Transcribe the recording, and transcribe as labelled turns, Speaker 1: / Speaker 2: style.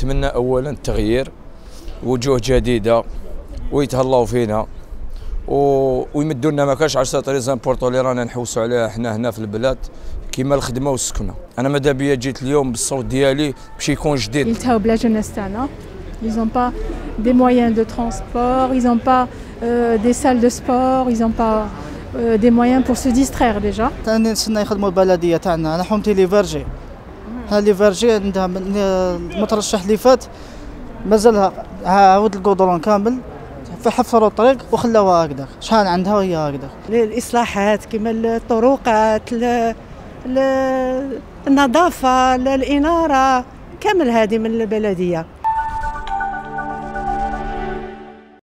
Speaker 1: نتمنى اولا التغيير وجوه جديدة ويتهلاو فينا و... ويمدوا لنا ما كاش 10 طريق زامبورتو اللي رانا نحوسوا عليها حنا هنا في البلاد كيما الخدمة والسكنة. أنا ماذا بيا جيت اليوم بالصوت ديالي باش يكون جديد.
Speaker 2: يلتهوا بلا جنس تاعنا Ils n'ont pas des moyens de transport, ils n'ont pas euh, des salles de sport, ils n'ont pas euh, des moyens pour se distraire déjà.
Speaker 3: ثاني نتسنى يخدموا البلديه تاعنا أنا حومتي لي فيرجي ها لي فيرجي عندها من- المترشح اللي فات مازال عاود القدرون كامل فحفروا الطريق وخلاوها هكذا شحال عندها وهي هكذا
Speaker 4: الإصلاحات كما الطرقات ال- ال- النظافة ال- الإنارة كامل هذه من البلدية.